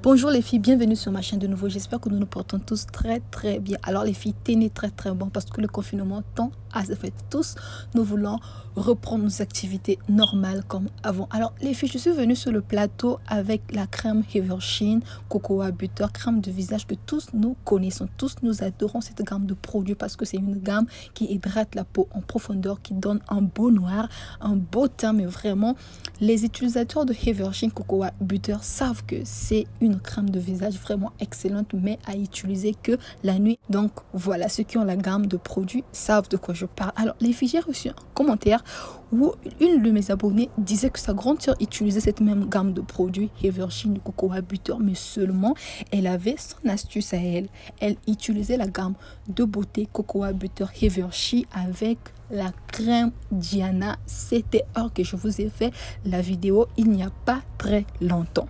Bonjour les filles, bienvenue sur ma chaîne de nouveau. J'espère que nous nous portons tous très très bien. Alors les filles, tenez très très bon parce que le confinement tend à faire tous. Nous voulons reprendre nos activités normales comme avant. Alors les filles, je suis venue sur le plateau avec la crème Heversheen Cocoa Butter, crème de visage que tous nous connaissons. Tous nous adorons cette gamme de produits parce que c'est une gamme qui hydrate la peau en profondeur, qui donne un beau noir, un beau teint. Mais vraiment, les utilisateurs de Heversheen Cocoa Butter savent que c'est une crème de visage vraiment excellente, mais à utiliser que la nuit. Donc voilà, ceux qui ont la gamme de produits savent de quoi je Alors les filles, j'ai reçu un commentaire où une de mes abonnés disait que sa grande soeur utilisait cette même gamme de produits Eversheen de Cocoa Butter, mais seulement elle avait son astuce à elle. Elle utilisait la gamme de beauté Cocoa Butter Eversheen avec la crème Diana. C'était or que je vous ai fait la vidéo il n'y a pas très longtemps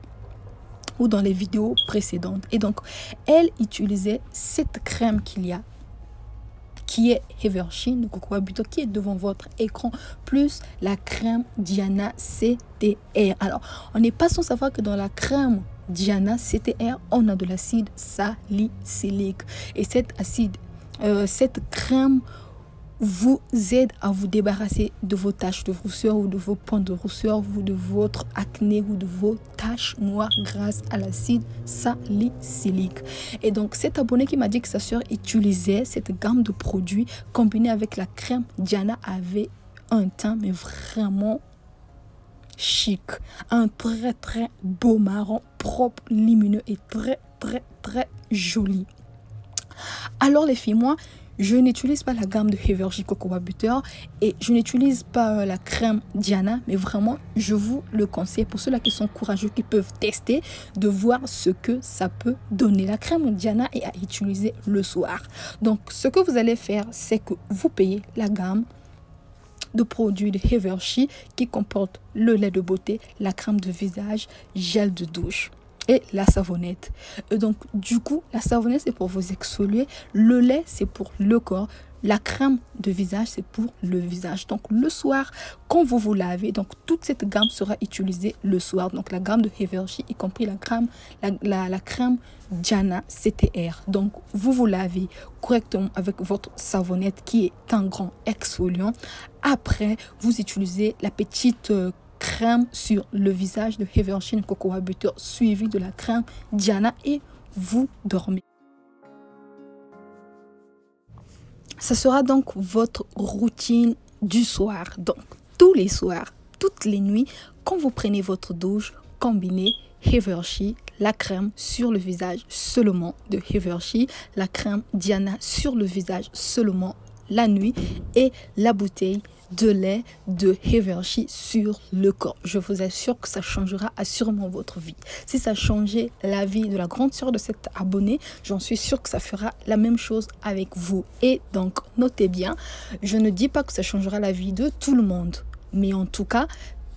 ou dans les vidéos précédentes. Et donc, elle utilisait cette crème qu'il y a qui est Eversheen qui est devant votre écran plus la crème Diana CTR. Alors, on n'est pas sans savoir que dans la crème Diana CTR, on a de l'acide salicylique et cet acide euh, cette crème vous aide à vous débarrasser de vos taches de rousseur ou de vos points de rousseur ou de votre acné ou de vos taches noires grâce à l'acide salicylique. Et donc cet abonné qui m'a dit que sa soeur utilisait cette gamme de produits combinée avec la crème Diana avait un teint mais vraiment chic. Un très très beau marron propre, lumineux et très très très joli. Alors les filles, moi je n'utilise pas la gamme de Hevergy Cocoa Butter et je n'utilise pas euh, la crème Diana, mais vraiment, je vous le conseille pour ceux-là qui sont courageux, qui peuvent tester, de voir ce que ça peut donner. La crème Diana est à utiliser le soir. Donc, ce que vous allez faire, c'est que vous payez la gamme de produits de Hevergy qui comporte le lait de beauté, la crème de visage, gel de douche et la savonnette. Et donc, du coup, la savonnette, c'est pour vous exfolier. Le lait, c'est pour le corps. La crème de visage, c'est pour le visage. Donc, le soir, quand vous vous lavez, donc toute cette gamme sera utilisée le soir. Donc, la gamme de Hevergy, y compris la crème, la, la, crème Diana CTR. Donc, vous vous lavez correctement avec votre savonnette qui est un grand exfoliant. Après, vous utilisez la petite euh, crème sur le visage de Heversheen Cocoa Butter suivi de la crème Diana et vous dormez. Ça sera donc votre routine du soir. Donc tous les soirs, toutes les nuits, quand vous prenez votre douche, combinez Heversheen, la crème sur le visage seulement de Heversheen, la crème Diana sur le visage seulement la nuit et la bouteille de lait de Hevershey sur le corps. Je vous assure que ça changera assurément votre vie. Si ça changeait la vie de la grande sœur de cet abonné, j'en suis sûre que ça fera la même chose avec vous. Et donc, notez bien, je ne dis pas que ça changera la vie de tout le monde. Mais en tout cas,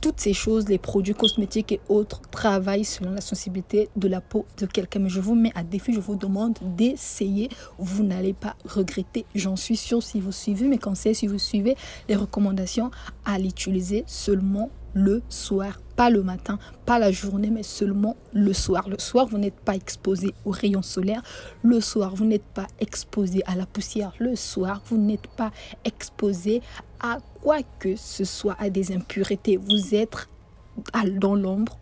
toutes ces choses, les produits cosmétiques et autres, travaillent selon la sensibilité de la peau de quelqu'un. Mais je vous mets à défi, je vous demande d'essayer. Vous n'allez pas regretter, j'en suis sûre, si vous suivez mes conseils, si vous suivez les recommandations, à l'utiliser seulement le soir, pas le matin, pas la journée, mais seulement le soir. Le soir, vous n'êtes pas exposé aux rayons solaires. Le soir, vous n'êtes pas exposé à la poussière. Le soir, vous n'êtes pas exposé à quoi que ce soit, à des impuretés. Vous êtes dans l'ombre,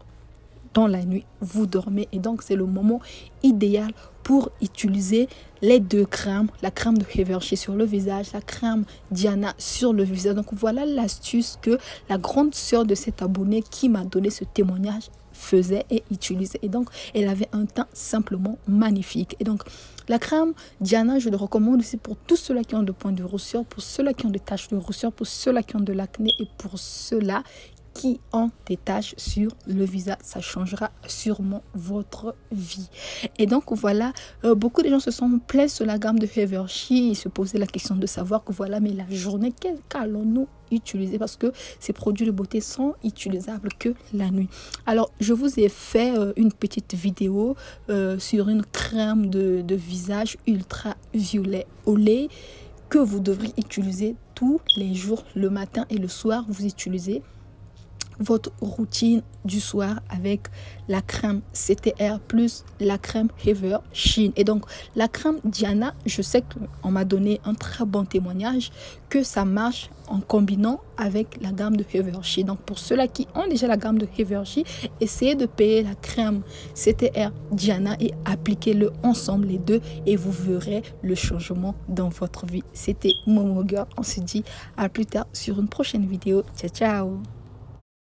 dans la nuit, vous dormez et donc c'est le moment idéal pour utiliser les deux crèmes, la crème de Hevershey sur le visage, la crème Diana sur le visage. Donc voilà l'astuce que la grande sœur de cet abonné qui m'a donné ce témoignage faisait et utilisait. Et donc, elle avait un teint simplement magnifique. Et donc, la crème Diana, je le recommande aussi pour tous ceux-là qui ont des points de rousseur, pour ceux-là qui ont des taches de rousseur, pour ceux-là qui ont de l'acné et pour ceux-là qui ont des taches sur le visage. Ça changera sûrement votre vie. Et donc voilà, euh, beaucoup de gens se sont plaints sur la gamme de Hevershey. Ils se posaient la question de savoir que voilà, mais la journée, qu'allons-nous utiliser? Parce que ces produits de beauté sont utilisables que la nuit. Alors, je vous ai fait euh, une petite vidéo euh, sur une crème de, de visage ultra violet au lait que vous devrez utiliser tous les jours, le matin et le soir. Vous utilisez votre routine du soir avec la crème CTR plus la crème Hever Sheen. Et donc, la crème Diana, je sais qu'on m'a donné un très bon témoignage que ça marche en combinant avec la gamme de Hevershey. Donc pour ceux-là qui ont déjà la gamme de Hevershey, essayez de payer la crème CTR Diana et appliquez-le ensemble les deux et vous verrez le changement dans votre vie. C'était Momo Girl. On se dit à plus tard sur une prochaine vidéo. Ciao ciao